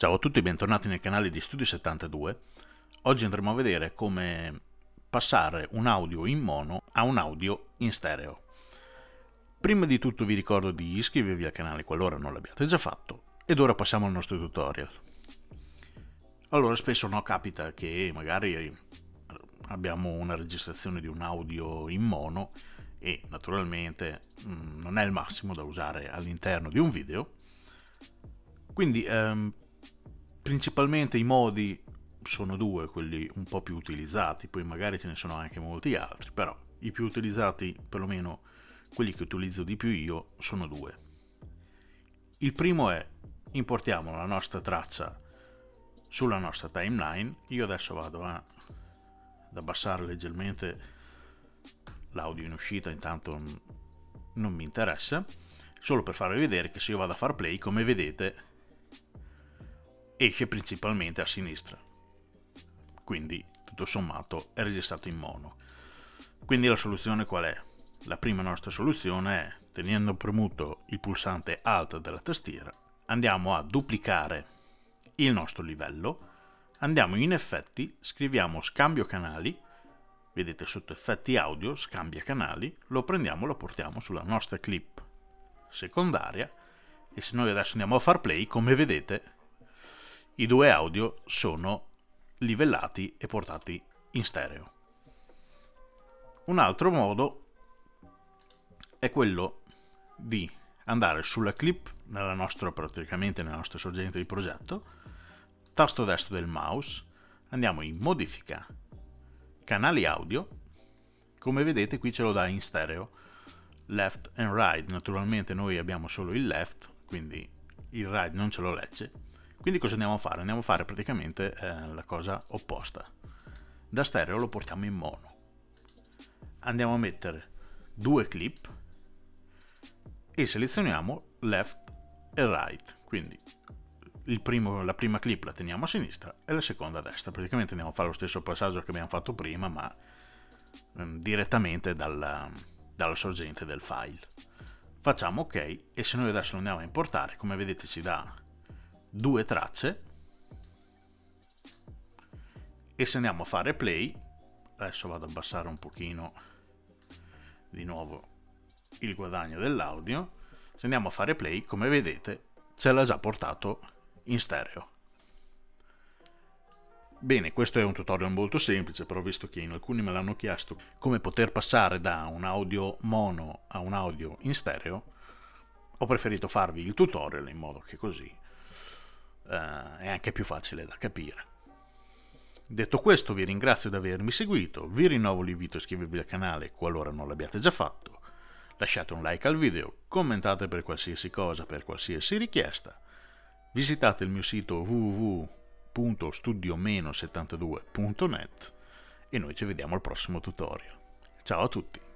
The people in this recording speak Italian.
Ciao a tutti, bentornati nel canale di Studio 72. Oggi andremo a vedere come passare un audio in mono a un audio in stereo. Prima di tutto vi ricordo di iscrivervi al canale qualora non l'abbiate già fatto ed ora passiamo al nostro tutorial. Allora spesso no, capita che magari abbiamo una registrazione di un audio in mono e naturalmente mm, non è il massimo da usare all'interno di un video quindi ehm, principalmente i modi sono due, quelli un po' più utilizzati, poi magari ce ne sono anche molti altri, però i più utilizzati, perlomeno quelli che utilizzo di più io, sono due. Il primo è importiamo la nostra traccia sulla nostra timeline, io adesso vado a, ad abbassare leggermente l'audio in uscita, intanto non mi interessa, solo per farvi vedere che se io vado a far play, come vedete, esce principalmente a sinistra. Quindi, tutto sommato, è registrato in mono. Quindi la soluzione qual è? La prima nostra soluzione è, tenendo premuto il pulsante Alt della tastiera, andiamo a duplicare il nostro livello, andiamo in effetti, scriviamo scambio canali, vedete sotto effetti audio, scambia canali, lo prendiamo e lo portiamo sulla nostra clip secondaria e se noi adesso andiamo a far play, come vedete, i due audio sono livellati e portati in stereo. Un altro modo è quello di andare sulla clip nella nostra, praticamente nella nostra sorgente di progetto, tasto destro del mouse, andiamo in modifica, canali audio, come vedete qui ce lo dà in stereo, left and right, naturalmente noi abbiamo solo il left, quindi il right non ce lo legge, quindi cosa andiamo a fare? Andiamo a fare praticamente eh, la cosa opposta. Da stereo lo portiamo in mono. Andiamo a mettere due clip e selezioniamo left e right. Quindi primo, la prima clip la teniamo a sinistra e la seconda a destra. Praticamente andiamo a fare lo stesso passaggio che abbiamo fatto prima, ma eh, direttamente dalla, dalla sorgente del file. Facciamo ok e se noi adesso lo andiamo a importare, come vedete ci dà due tracce. E se andiamo a fare play adesso vado ad abbassare un pochino di nuovo il guadagno dell'audio. Se andiamo a fare play come vedete ce l'ha già portato in stereo. Bene, questo è un tutorial molto semplice, però visto che in alcuni me l'hanno chiesto come poter passare da un audio mono a un audio in stereo, ho preferito farvi il tutorial in modo che così eh, è anche più facile da capire. Detto questo vi ringrazio di avermi seguito, vi rinnovo l'invito a iscrivervi al canale qualora non l'abbiate già fatto, lasciate un like al video, commentate per qualsiasi cosa, per qualsiasi richiesta, visitate il mio sito www.studio-72.net e noi ci vediamo al prossimo tutorial. Ciao a tutti!